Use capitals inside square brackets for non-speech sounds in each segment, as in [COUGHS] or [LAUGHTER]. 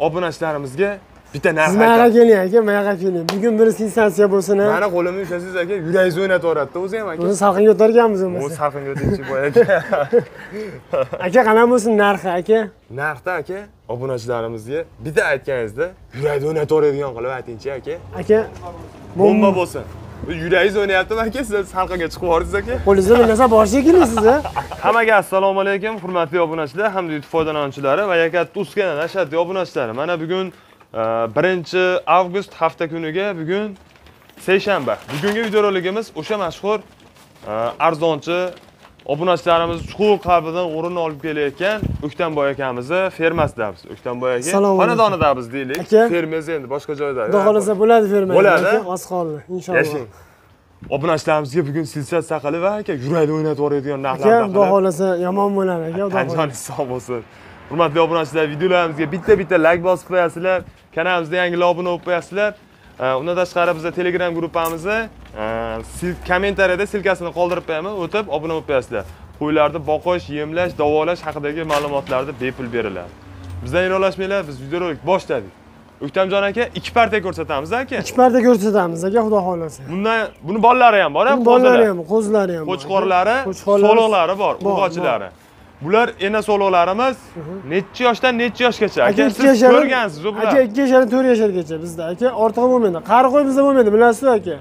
obunachilarimizga bitta narx siz aytamiz keling aka buyoqqa keling bugun bir sensatsiya bo'lsin ha? Mani qo'limni ushlasangiz aka yuragingiz o'ynatib yuboradida o'zi ham aka. O'zi salqinga o'targanmiz u bo'lmasa? Salqinga o'tuvchi boy aka [LAUGHS] aka qanaqa bo'lsin narxi aka? Narxda aka obunachilarimizga bitta aytganingizda yuragini o'ynatib yuboradigan qilib aytingchi aka. Aka bomba bo'lsin yuragingiz o'ynayaptimi aka siz salqinga chiqib yubordingiz aka qo'lingizda bir narsa bor shekilli siz a hammaga assalomu alaykum hurmatli obunachilar hamda youtube foydalanuvchilari va yakkatta uskunadan ashaddiy obunachilari mana bugun e, birinchi avgust hafta kuniga bugun seshanba. Bugungi videorolikimiz o'sha mashhur e, arzonchi obunachilarimiz chuqur qalbidan o'rin olib kelayotgan o'ktamboy akamizni fermasidamiz o'ktamboy aka alaykum. xonadonidamiz deylik Aka. fermangiz endi boshqa joyda xudo xohlasa bo'ladi ferma Bo'ladi. aka oz qoldi inshaalloh yashang obunachilarimizga bugun sensatsiya qilib va aka yuragini o'ynatib yuboradigan aka narxlarni xudo xohlasa yomon bo'ladi aka Tanjoningiz sog' bo'lsin. Hurmatli obunachilar, videolarimizga bitta-bitta like bosib qo'yasizlar. Kanalimizga yangilar obuna bo'lib qo'yasizlar. Undan tashqari bizda Telegram gruppamizni kommentariyada silkasini qoldirib qo'yaman, o'tib obuna bo'lib qo'yasizlar. Qo'ylarni boqish, yemlash, davolash haqidagi ma'lumotlarni bepul beriladi. Bizdan yiroqlashmanglar, biz videorolik boshladik. O'ktamjon aka, ikki partiya ko'rsatamiz aka. ikki parda ko'rsatamiz aka xudo xohlasa Bundan buni bolalari ham bor, bolalari ham qo'zilari ham qo'chqorlari, so'liqlari bor, urg'ochilari. Bular ena so'liqlarimiz necha yoshdan necha yoshgacha? aka siz ko'rgansiz aka ikki yashardan to'rt yashargacha bizda aka ortig'i bo'lmaydi qari qo'y bizda bo'lmaydi bilasizku aka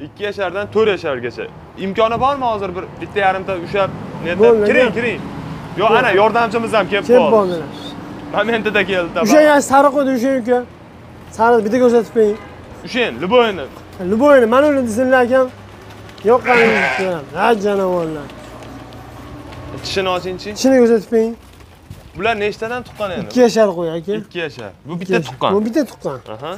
Aha. 2 yashardan 4 yashargacha. Imkoni bormi hozir bir bitta yarimta ushlab Bo'ldi, kiring, kiring. Yo, ana yordamchimiz ham kelib kelib qoldi. Momentida keldi. o'sha yash sariq qo'ydi o'sha uka sariq bitta ko'rsatib qo'ying Ushen, Luboyni. Luboyni mana uni desinlar akam yoqqaningizni ha janavorlar Tishini ochingchi. ichini ko'rsatib qo'ying Bular nechtadan tuqqan endi? ikki yashar qo'y aka 2 yashar. Bu bitta tuqqan. bu bitta tuqqan Aha.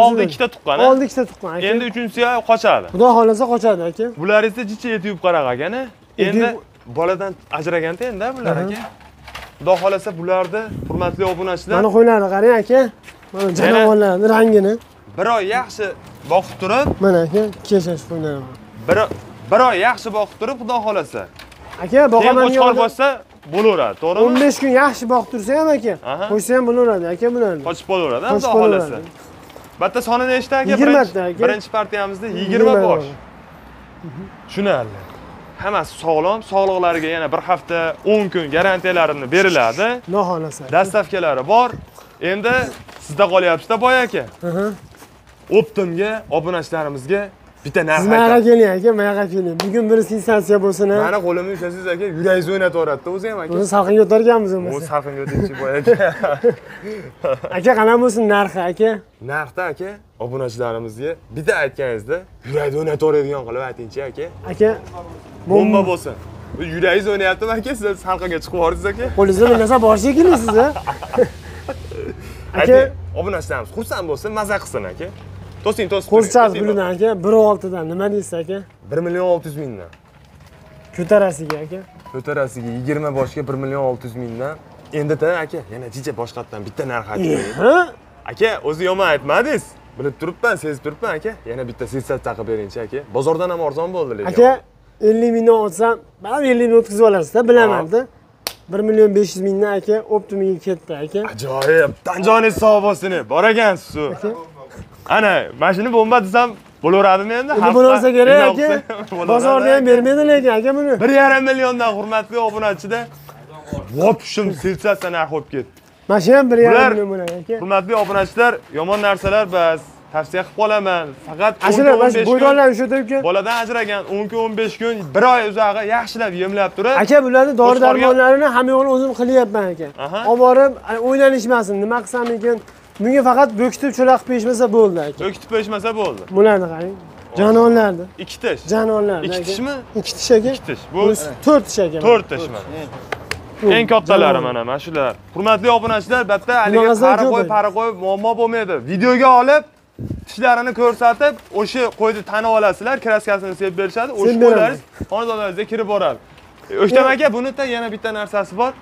Oldi ikkita tuqqan. oldi ikkita tuqqan aka Endi uchinchisi ham qochadi. xudo xohlasa qochadi aka Bular esa jicha yetib yub qaraq akani. Endi boladan ajraganda endi bular aka. Xudo xolasa bularni hurmatli obunachilar mana qo'ylarni qarang aka mana janavorlarni rangini bir oy yaxshi boqib turib, mana aka ikki yashash qo'ylar bir bir oy yaxshi boqib turib, xudo xolasa. aka boqaman qo'chqor bossa bo'laveradi, o'n to'g'rimi? besh kun yaxshi boqib tursa ham aka qo'ysa ham bo'laveradi aka bularni Qochib bo'laveradi, Qochib xudo xolasa. Bitta soni nechta aka? 20 Birinchi- ta aka. Birinchi partiyamizda 20 Yigirma bosh. Tushunarli. Hammasi sog'lom, sog'liqlariga yana bir hafta, 10 kun garantiyalarini beriladi. xudo xohlasa Dastavkalari bor. Endi sizda qolyapti-da boy aka. Optimga obunachilarimizga bitta narx siz aytamiz. keling aka buyoqqa keling bugun bir sensatsiya bo'lsin ha Mani qo'limni ushlasangiz aka, yuragingiz o'ynatib yuboradida o'zi ham aka. o'zi salqinga o'targanmiz bo'lmasa salqinga o'tuvchi boy aka. aka qanaqa bo'lsin narxi aka Narxda aka, obunachilarimizga bitta aytganingizda yuragingiz o'ynatib yuboradigan qilib aytingchi aka. aka Bomba bo'lsin. Yuragingiz o'ynayaptimi aka? Siz salqinga chiqib yubordingiz aka. qo'lingizda bir narsa bor shekilli siz a Ayting, obunachilarimiz xursand bo'lsin, maza qilsin aka. To'sing, qo'lchasi to'sing. pulidan aka bir oltidan nima deysiz aka 1 million 600 mingdan. ko'tarasiga aka Ko'tarasiga 20 boshga 1 million 600 mingdan. Endi-da aka, yana jicha boshqatdan bitta narx aytib ha Aka, o'zi yomon aytmadingiz. Bilib turibman, sezib turibman aka. Yana bitta sensatsiya qilib beringchi aka. Bozordan ham arzon bo'ldi lekin. aka ellik mingdan olsam baribir ellik ming o'tkazib olasizda bilamanda bir million besh yuz mingdan aka optimiga ketdi aka Ajoyib. Tanjoningiz sog' bo'lsin. Bor ekansiz u. Ana, mana shuni bomba desam bo'laveradimi endi? bo'lmasa kerak aka. [LAUGHS] bozorda ham bermaydi lekin aka buni. Bir yarim milliondan hurmatli obunachida vopshim sensatsiya narx bo'lib ketdi mana shu ham bir yarim million bo'ladi aka. hurmatli obunachilar yomon narsalar bas. Tavsiya qilib qolaman. Faqat ana 10 shular mana shu 15 kun bo'ydoqlar o'sha uka boladan ajragan 10 kun 15 kun bir oy uzog'i yaxshilab yemlab turib aka bularni dori darmonlarini hamma o'zim qilyapman aka. Olib borib o'ylanishmasin nima qilsam ekan bunga faqat bo'kitib cho'loq qilib berishmasa bo'ldi aka? O'kitib qo'yishmasa bo'ldi. Bularni qarang. Jonivorlarni. Ikki tish. Jonivorlarni ikki tishmi? Ikki tish aka. Ikki tish. Bu to'rt tish aka. To'rt tish mana. Eng kattalari mana mana shular. Hurmatli obunachilar bitta haligi qari qo'y pari qo'y muammo bo'lmaydi. Videoga olib tishlarini ko'rsatib o'sha qo'yni tanib olasizlar. Kraskasini sepib berishadi. O'sha qo'ylaringiz xonadonlaringizga kirib boradi. O'ktam aka bunida yana bitta narsasi bor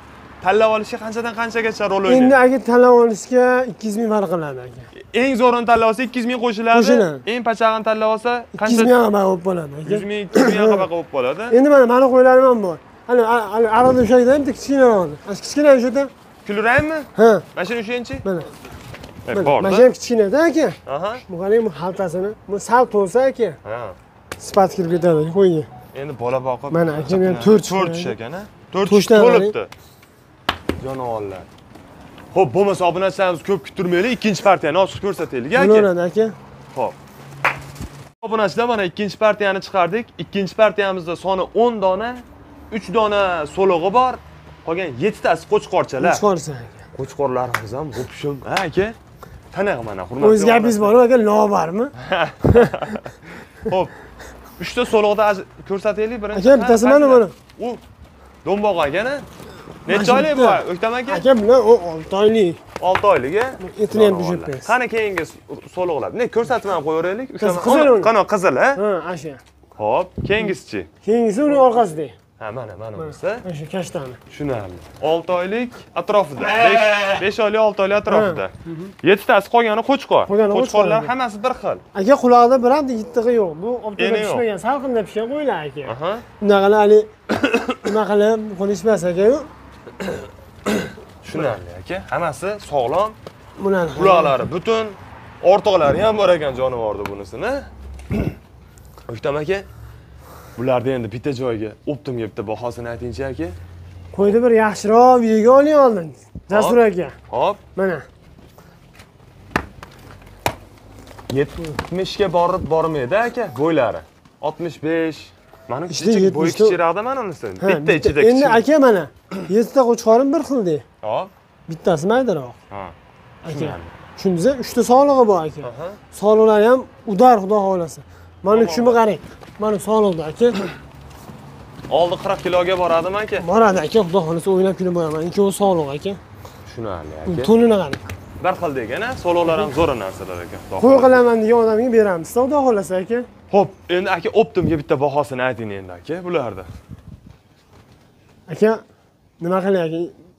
tanlab olishga qanchadan qanchagacha rol endi o'ynaydi aka tanlab olishga ikki yuz ming farq qiladi aka. Eng zo'rini tanlab olsa ikki yuz ming qo'shiladi. Qo'shiladi. eng pachag'ini tanlab olsa ikki yuz qancha ming ham bo'lib qoladi aka. Yuz ming ikki yuz ming qabaqa bo'lib qoladi. Endi mana mani qo'ylarim ham bor. Hali o'sha yerda bitta kichkina oldi kichkina o'sha yerda. Kulrangmi ha. Mana shu uchinchi mana. Mana borda mana shu ham kichkinada aka. Bu qarang bu xaltasini bu sal to'lsa aka. Ha. Sifat kirib ketadi qo'yga endi bola boqib Mana, aka, men to'rt to'rt tush ekan to'rt to'libdi jonivorlar ho'p bo'lmasa obunachilarimiz ko'p kuttirmaylik ikkinchi partiyani ochiq ko'rsataylik aka bo'laveradi aka Xo'p. Obunachilar mana ikkinchi partiyani chiqardik. Ikkinchi partiyamizda soni 10 dona, 3 dona so'lig'i bor. Qolgan 7 tasi qo'chqorchalar. aka Qo'chqorlarimiz ham o'pishim. Ha aka. Tanaq mana hurmatli. o'z gapingiz bormi aka lobarmi [LAUGHS] Xo'p. 3 ta so'lig'ida aj- ko'rsataylik birinchi. aka bittasi mana mana U do'mboq akana. Necha oylik bu? O'ktam aka? aka u olti oylik 6 oylik a. etini ham qo'yasiz Qani keyingi so'liqlar? Ne ko'rsatib ham qo'yaveraylik. Qizil, qizil a? ha asha Xo'p, keyingisichi? keyingisi uni orqasida Ha, mana, mana bunisi. asha kashtani Tushunarli. 6 oylik atrofida. 5 oylik, 6 oylik atrofida. 7 tasi qolgani qo'chqor. Qo'chqorlar qo'chqor. hammasi bir xil. aka qulog'ida bironta yittig'i yo'q bu yo'q. pishmagan salqinda pishgan qo'ylar aka Aha. unaqa haligi [COUGHS] nima qilib qilishmas aka [COUGHS] Tushunarli aka. Hammasi sog'lom, bular quloqlari butun, ortoqlari ham bor ekan jonivorda bunisini. [COUGHS] O'ktam aka, bularni endi bitta joyga optimga bitta bahosini aytingchi aka. qo'yni bir yaxshiroq videoga oling oldin jasur aka Hop, mana 70 ga borib bormaydi aka bo'ylari. 65 Mana kichik bo'yi 70 ta- kichikroqda mana unisi. Bitta ichida endi kichik. aka mana yettita qo'chqorim bir xilda Hop. bittasi maydaroq Ha. aka tushundingiz uchta sog'lig'i bor aka Aha. sog'liqlari ham udar xudo xohlasa mana shuni qarang mana sog'liqda aka Oldi 40 kiloga boradimi aka? boradi aka xudo xohlasa o'ynab kulib boraman ikkovi sog'liq aka Tushunarli aka. to'nini qarang Bir xil degan-a, so'lovlar ham zo'r narsalar ekan. xudo qo'y qilaman degan odamga beramiz xudo xohlasa aka Xo'p, endi aka optimga bitta bahosini ayting endi aka bularda. aka nima aka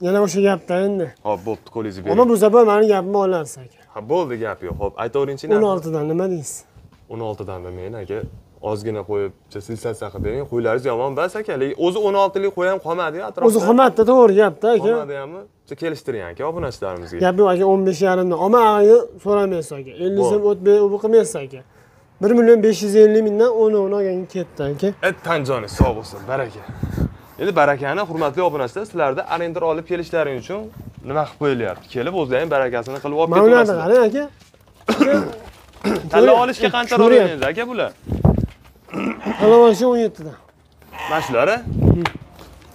yana o'sha gapda endi Xo'p, bo'pti, qo'lingizni ammo bering. bu safar mani gapimni olasiz aka Ha, bo'ldi gap yo'q. Xo'p, aytaveringchi o'n narxi. oltidan nima deysiz 16 dan men aka ozgina qo'yib sensatsiya qilib bering. Qo'ylaringiz yomon emas aka. Lekin o'zi 16 lik qo'y ham qolmadi-yu atrofda. o'zi qimmatda to'g'ri gapda aka qolmadi hammi? Bitta kelishtiring aka obunachilarimizga. gap yo'q aka o'n besh yarimdan omag'ini so'ramaysiz aka ellik so'm o'tmay u qilmaysiz aka bir million besh yuz ellik mingdan o'n o'n olgan ketdi aka Et tanjoningiz sog' bo'lsin, baraka. Endi barakani hurmatli obunachilar, sizlarda arendar olib kelishlaring uchun nima qilib qo'yilyapti? Kelib ham barakasini qilib olib mana ularni ketaverasizlar. qarang aka Tanlab olishga qancha Ko'ryapti. ro'yingiz aka bular? Talavashi o'n yettidan Mana shular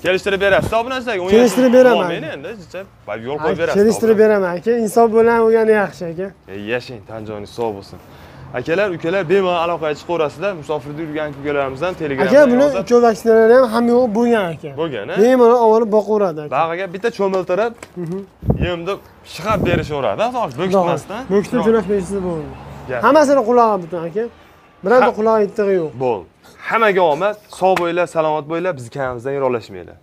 Kelishtirib berasiz obunachilarga. o'n Kelishtirib yashar- beraman. Meni endi yo'l qo'yib berasiz. kelishtirib beraman aka insof bilan bo'lgani yaxshi aka Yashang, tanjoningiz sog' bo'lsin. Akalar, ukalar bemalol aloqaga chiqaverasizlar. Musofirda yurgan ukalarimizdan Telegramda aka buni ikkovi vaksinalari ham hamma yo'q bo'lgan aka. Bo'lgan, bemalol olib boqaveradi Bag'iga bitta cho'miltirib, yemni shihab berishaveradi, bo'kitmasdan. bo'kitib jo'natmaysiz bo'ldi hammasini qulog'i butun aka. Birorta qulog'i yittig'i yo'q. Bo'l. Hammaga omad, sog' bo'linglar, salomat bo'linglar, bizni kanalımizdan yiroqlashmanglar.